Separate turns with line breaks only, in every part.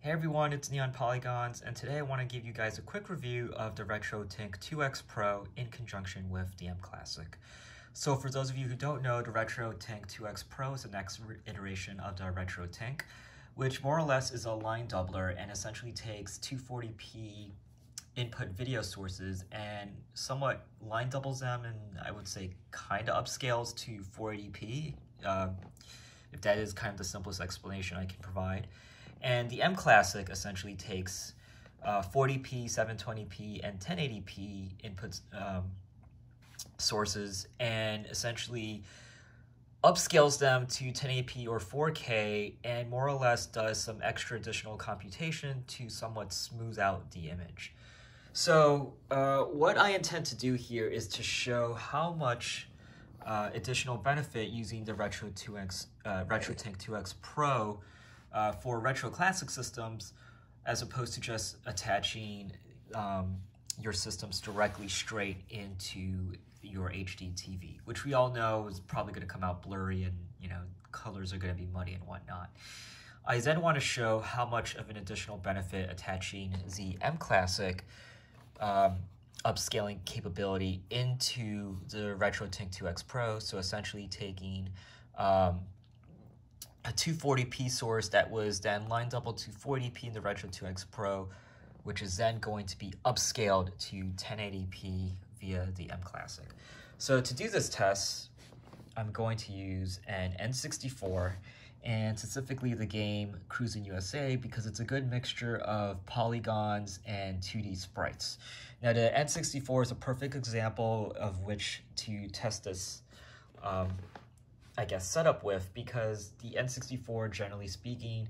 Hey everyone, it's Neon Polygons, and today I want to give you guys a quick review of the RetroTink 2X Pro in conjunction with the M Classic. So for those of you who don't know, the RetroTink 2X Pro is the next iteration of the RetroTink, which more or less is a line doubler and essentially takes 240p input video sources and somewhat line doubles them and I would say kind of upscales to 480p, uh, if that is kind of the simplest explanation I can provide. And the M Classic essentially takes uh, 480p, 720p, and 1080p inputs um, sources and essentially upscales them to 1080p or 4K and more or less does some extra additional computation to somewhat smooth out the image. So uh, what I intend to do here is to show how much uh, additional benefit using the Retro 2X, uh, RetroTink 2X Pro uh, for retro classic systems as opposed to just attaching um, your systems directly straight into your HD TV, which we all know is probably going to come out blurry and you know colors are going to be muddy and whatnot. I then want to show how much of an additional benefit attaching the M Classic um, upscaling capability into the RetroTink 2X Pro. So essentially taking um, a 240p source that was then line double to 480p in the Retro 2X Pro, which is then going to be upscaled to 1080p via the M Classic. So to do this test, I'm going to use an N64 and specifically the game Cruis'n USA because it's a good mixture of polygons and 2D sprites. Now the N64 is a perfect example of which to test this um, I guess, setup with because the N64, generally speaking,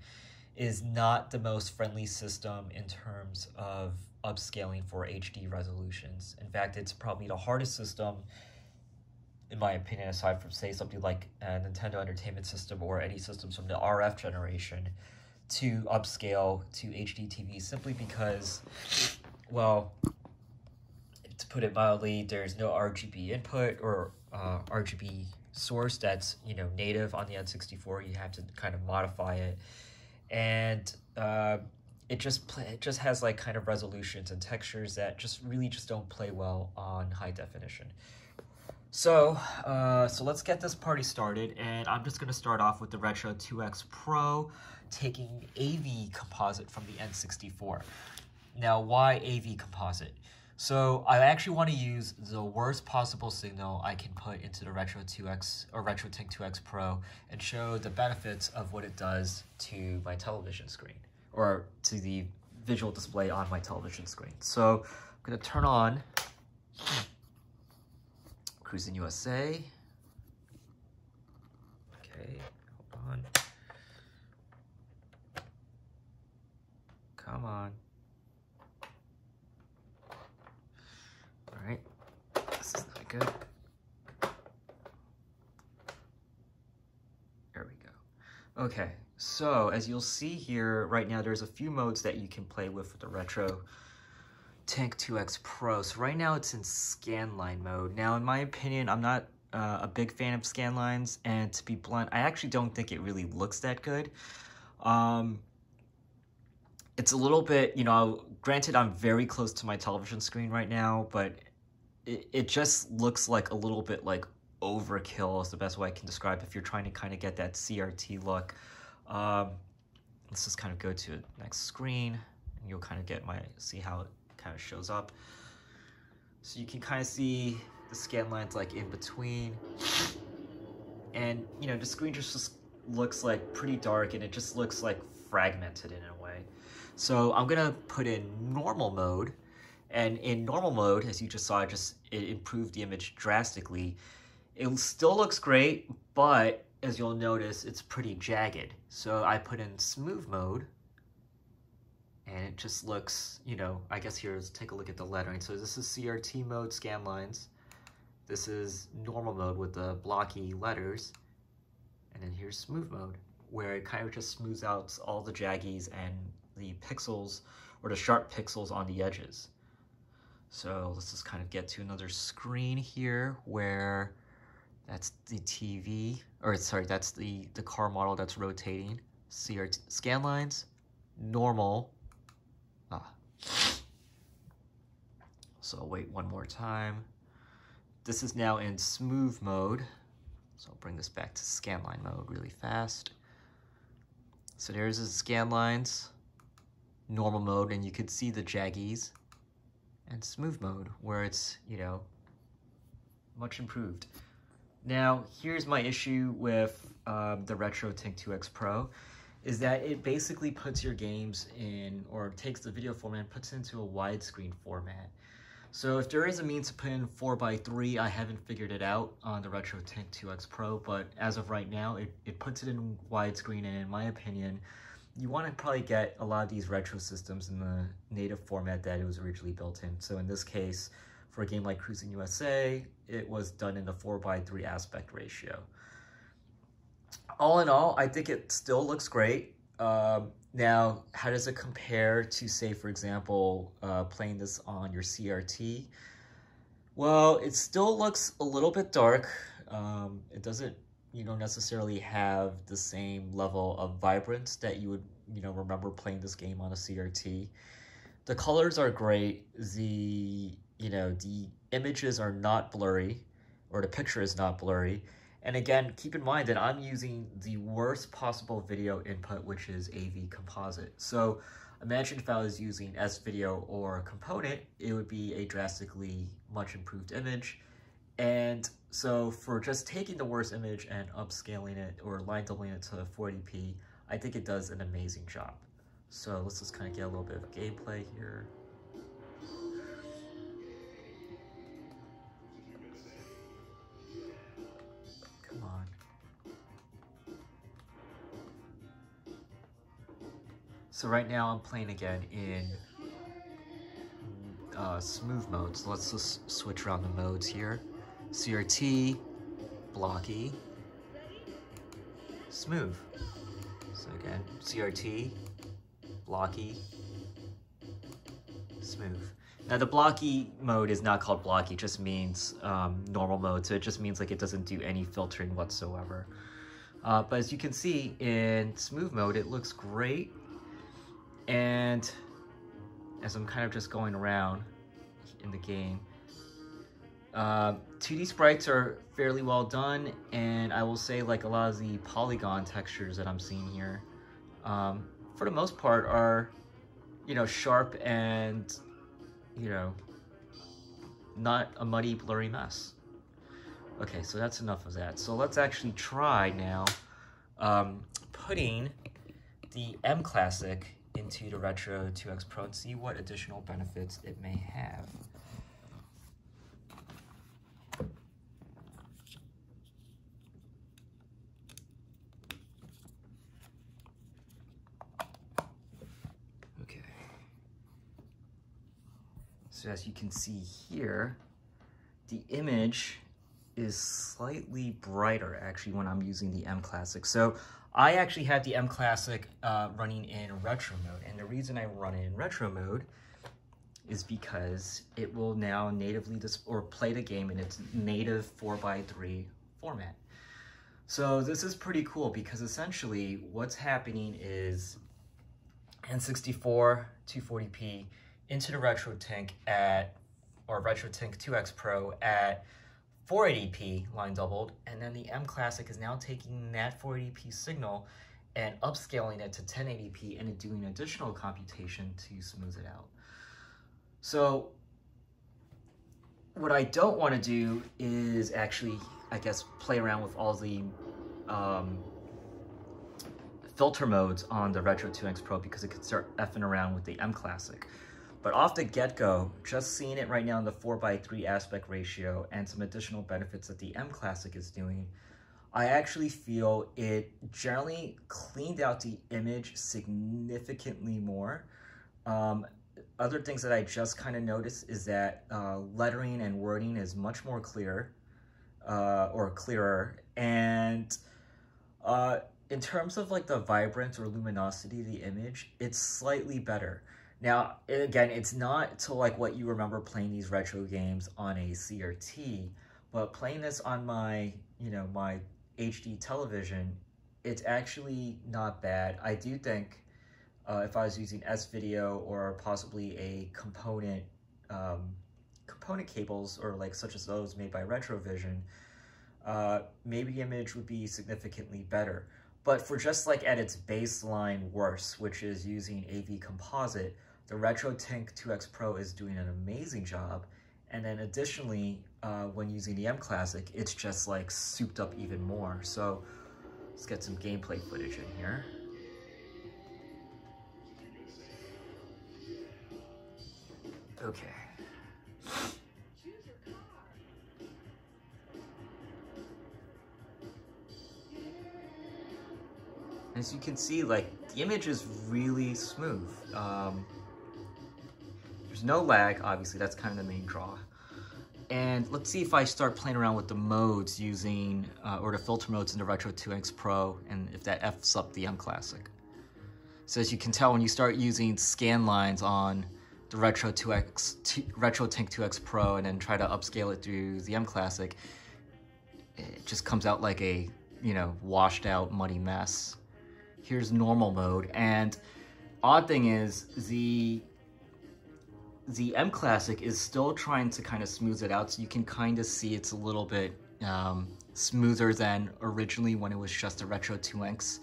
is not the most friendly system in terms of upscaling for HD resolutions. In fact, it's probably the hardest system, in my opinion, aside from, say, something like a Nintendo Entertainment System or any systems from the RF generation, to upscale to HD TV simply because, well, to put it mildly, there's no RGB input or uh, RGB source that's you know native on the N64. You have to kind of modify it, and uh, it just play, it just has like kind of resolutions and textures that just really just don't play well on high definition. So, uh, so let's get this party started, and I'm just gonna start off with the Retro 2X Pro, taking AV composite from the N64. Now, why AV composite? So I actually want to use the worst possible signal I can put into the Retro 2X or RetroTink 2X Pro and show the benefits of what it does to my television screen or to the visual display on my television screen. So I'm going to turn on Cruis'n USA. Okay, hold on. Come on. There we go. Okay, so as you'll see here right now, there's a few modes that you can play with with the Retro Tank 2X Pro. So right now it's in scanline mode. Now, in my opinion, I'm not uh, a big fan of scanlines, and to be blunt, I actually don't think it really looks that good. Um, it's a little bit, you know, granted I'm very close to my television screen right now, but it, just looks like a little bit like overkill is the best way I can describe if you're trying to kind of get that CRT look. Um, let's just kind of go to next screen and you'll kind of get my, see how it kind of shows up. So you can kind of see the scan lines like in between. And, you know, the screen just, just looks like pretty dark and it just looks like fragmented in a way. So I'm gonna put in normal mode and in normal mode, as you just saw, it just it improved the image drastically. It still looks great, but as you'll notice, it's pretty jagged. So I put in smooth mode, and it just looks, you know, I guess here, let's take a look at the lettering. So this is CRT mode scan lines. This is normal mode with the blocky letters. And then here's smooth mode, where it kind of just smooths out all the jaggies and the pixels, or the sharp pixels on the edges. So let's just kind of get to another screen here where that's the TV, or sorry, that's the, the car model that's rotating. See our scan lines, normal. Ah. So I'll wait one more time. This is now in smooth mode. So I'll bring this back to scanline mode really fast. So there's the scan lines, normal mode, and you could see the jaggies, and smooth mode, where it's, you know, much improved. Now, here's my issue with um, the RetroTink 2X Pro, is that it basically puts your games in, or takes the video format and puts it into a widescreen format. So if there is a means to put in 4x3, I haven't figured it out on the RetroTink 2X Pro, but as of right now, it, it puts it in widescreen, and in my opinion, you want to probably get a lot of these retro systems in the native format that it was originally built in. So in this case, for a game like Cruis'n USA, it was done in a 4x3 aspect ratio. All in all, I think it still looks great. Um, now, how does it compare to, say, for example, uh, playing this on your CRT? Well, it still looks a little bit dark. Um, it doesn't, you don't necessarily have the same level of vibrance that you would, you know, remember playing this game on a CRT. The colors are great. The, you know, the images are not blurry, or the picture is not blurry. And again, keep in mind that I'm using the worst possible video input, which is AV composite. So imagine if I was using S-Video or component, it would be a drastically much improved image. And so for just taking the worst image and upscaling it or line doubling it to 480p, I think it does an amazing job. So let's just kind of get a little bit of gameplay here. Come on. So right now I'm playing again in uh, smooth mode. So let's just switch around the modes here. CRT, blocky, smooth. So again, CRT, blocky, smooth. Now the blocky mode is not called blocky, it just means um, normal mode. So it just means like it doesn't do any filtering whatsoever. Uh, but as you can see in smooth mode, it looks great. And as I'm kind of just going around in the game, uh, 2D sprites are fairly well done, and I will say like a lot of the polygon textures that I'm seeing here, um, for the most part are, you know, sharp and, you know, not a muddy, blurry mess. Okay, so that's enough of that. So let's actually try now um, putting the M Classic into the Retro 2X Pro and see what additional benefits it may have. So as you can see here, the image is slightly brighter actually when I'm using the M Classic. So I actually have the M Classic uh, running in retro mode, and the reason I run it in retro mode is because it will now natively or play the game in its native 4x3 format. So this is pretty cool because essentially what's happening is N64 240p into the RetroTink at, or RetroTink 2X Pro at 480p line doubled, and then the M Classic is now taking that 480p signal and upscaling it to 1080p and doing additional computation to smooth it out. So what I don't want to do is actually, I guess, play around with all the um, filter modes on the Retro 2X Pro because it could start effing around with the M Classic. But off the get-go, just seeing it right now in the 4x3 aspect ratio and some additional benefits that the M Classic is doing, I actually feel it generally cleaned out the image significantly more. Um, other things that I just kind of noticed is that uh, lettering and wording is much more clear uh, or clearer. And uh, in terms of like the vibrance or luminosity of the image, it's slightly better. Now, again, it's not to like what you remember playing these retro games on a CRT, but playing this on my, you know, my HD television, it's actually not bad. I do think uh, if I was using S-Video or possibly a component, um, component cables or like such as those made by Retrovision, uh, maybe image would be significantly better. But for just like at its baseline worse, which is using AV composite, the RetroTink 2X Pro is doing an amazing job. And then additionally, uh, when using the M Classic, it's just like souped up even more. So let's get some gameplay footage in here. Okay. As you can see, like, the image is really smooth. Um, there's no lag, obviously, that's kind of the main draw. And let's see if I start playing around with the modes using, uh, or the filter modes in the Retro 2X Pro, and if that F's up the M Classic. So as you can tell, when you start using scan lines on the Retro 2X, T RetroTink 2X Pro and then try to upscale it through the M Classic, it just comes out like a, you know, washed out muddy mess. Here's normal mode, and odd thing is, the the M Classic is still trying to kind of smooth it out, so you can kind of see it's a little bit um, smoother than originally when it was just the Retro 2X,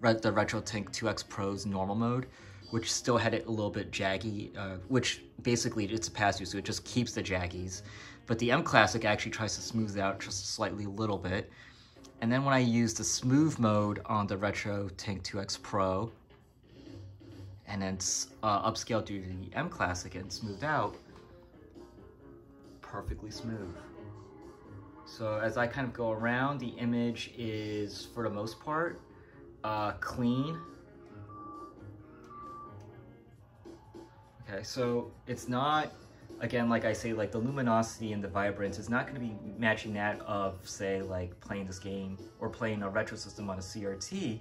the RetroTink 2X Pro's normal mode which still had it a little bit jaggy, uh, which basically it's a pass-through, so it just keeps the jaggies. But the M Classic actually tries to smooth it out just slightly a little bit. And then when I use the smooth mode on the RetroTink 2X Pro, and then uh, upscale to the M Classic and smoothed out, perfectly smooth. So as I kind of go around, the image is, for the most part, uh, clean Okay, so it's not, again, like I say, like the luminosity and the vibrance is not going to be matching that of, say, like playing this game or playing a retro system on a CRT.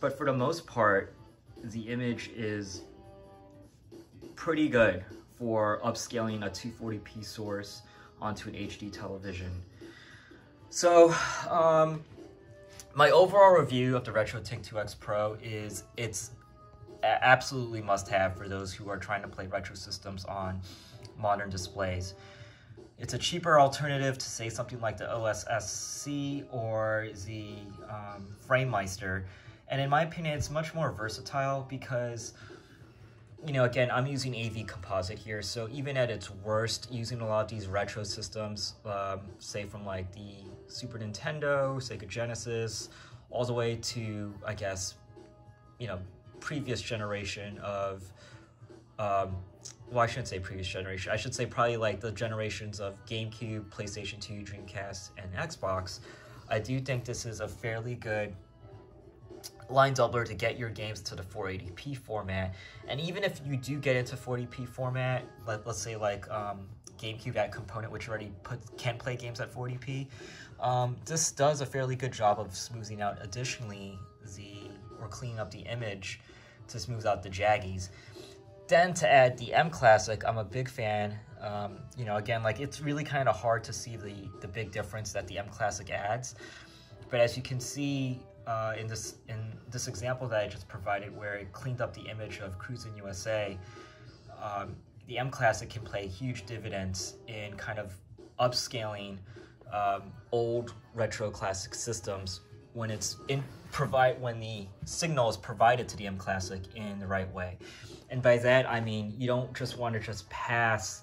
But for the most part, the image is pretty good for upscaling a 240p source onto an HD television. So, um, my overall review of the RetroTink 2X Pro is it's absolutely must have for those who are trying to play retro systems on modern displays. It's a cheaper alternative to say something like the OSSC or the um, FrameMeister. And in my opinion, it's much more versatile because, you know, again, I'm using AV composite here. So even at its worst, using a lot of these retro systems, um, say from like the Super Nintendo, Sega Genesis, all the way to, I guess, you know, previous generation of, um, well, I shouldn't say previous generation. I should say probably like the generations of GameCube, PlayStation 2, Dreamcast, and Xbox. I do think this is a fairly good line doubler to get your games to the 480p format. And even if you do get into 480p format, let, let's say like um, GameCube that component which already put can play games at 480p, um, this does a fairly good job of smoothing out additionally the or cleaning up the image to smooth out the jaggies. Then to add the M Classic, I'm a big fan. Um, you know, again, like it's really kind of hard to see the, the big difference that the M Classic adds. But as you can see uh, in this in this example that I just provided where it cleaned up the image of Cruis'n USA, um, the M Classic can play huge dividends in kind of upscaling um, old retro classic systems when it's in provide when the signal is provided to the M Classic in the right way. And by that I mean you don't just want to just pass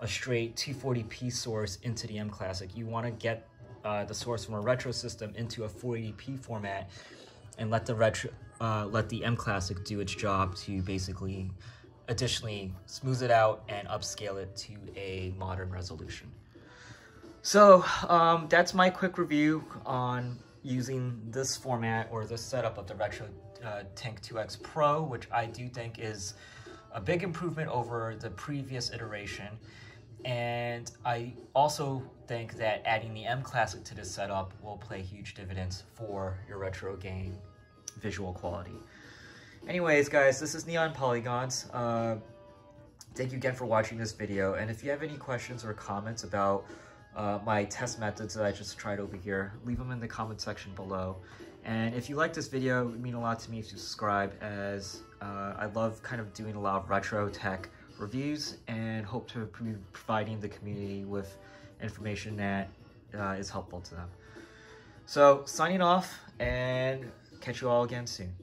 a straight 240p source into the M Classic. You want to get uh, the source from a retro system into a 480p format and let the retro uh, let the M Classic do its job to basically additionally smooth it out and upscale it to a modern resolution. So um, that's my quick review on using this format or this setup of the Retro uh, Tink 2X Pro, which I do think is a big improvement over the previous iteration. And I also think that adding the M Classic to this setup will play huge dividends for your retro game visual quality. Anyways, guys, this is Neon Polygons. Uh, thank you again for watching this video. And if you have any questions or comments about uh, my test methods that I just tried over here, leave them in the comment section below. And if you like this video, it would mean a lot to me if you subscribe as uh, I love kind of doing a lot of retro tech reviews and hope to be providing the community with information that uh, is helpful to them. So signing off and catch you all again soon.